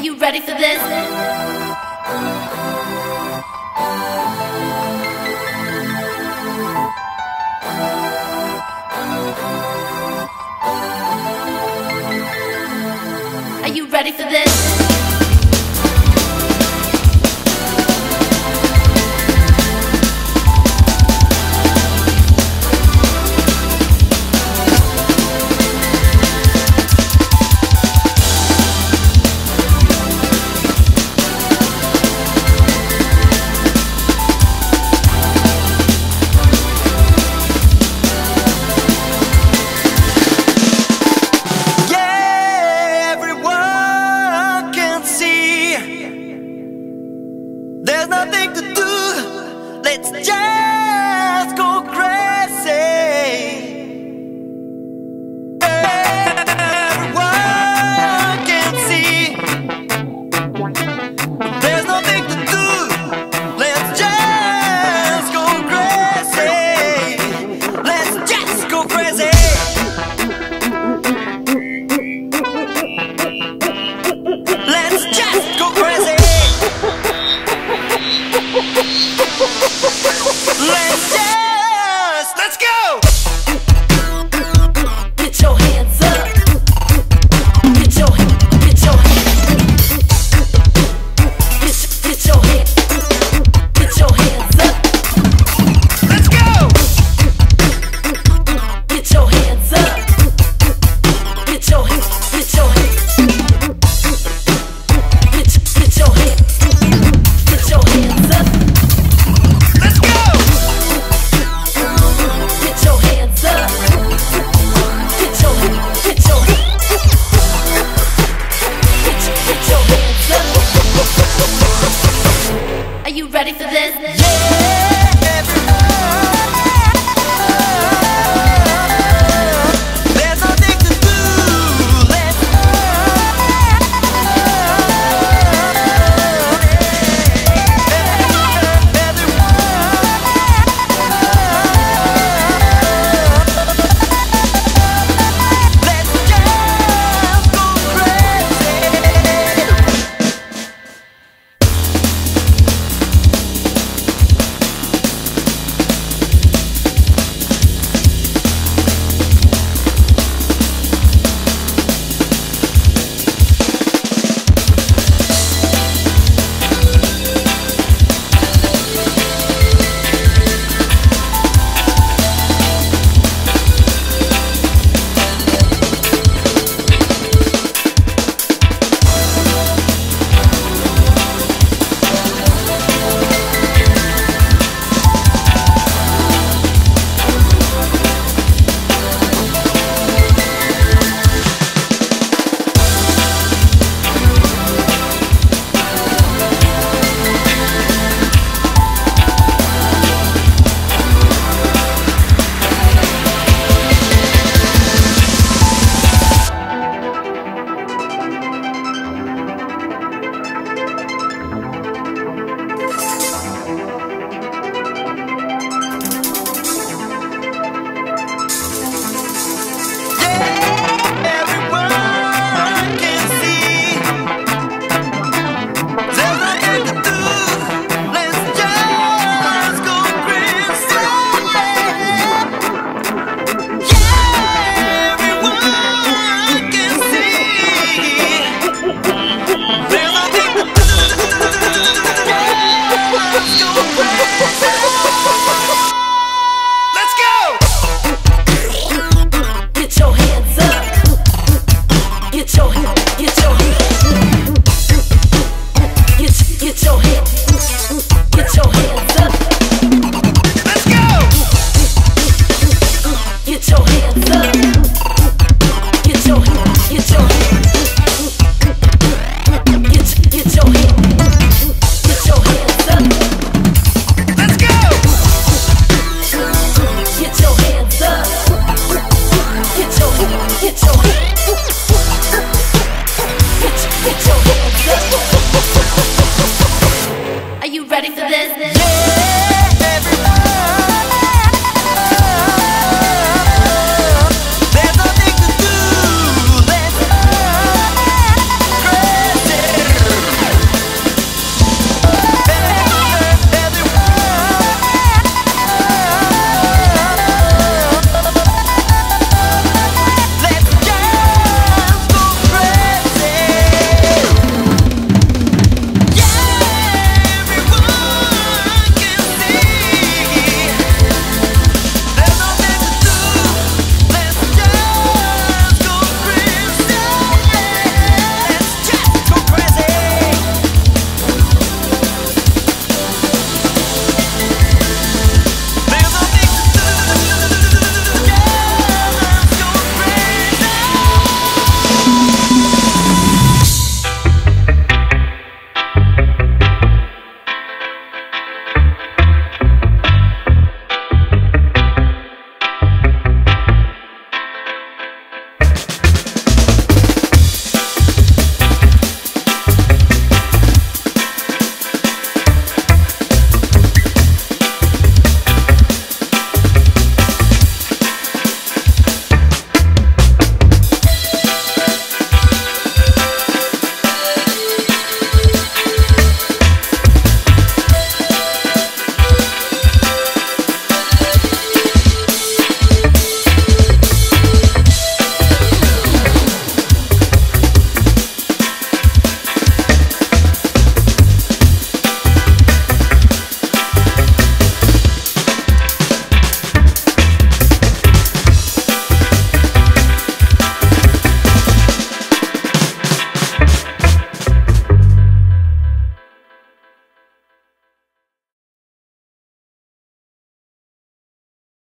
Are you ready for this? Are you ready for this? It's just Get your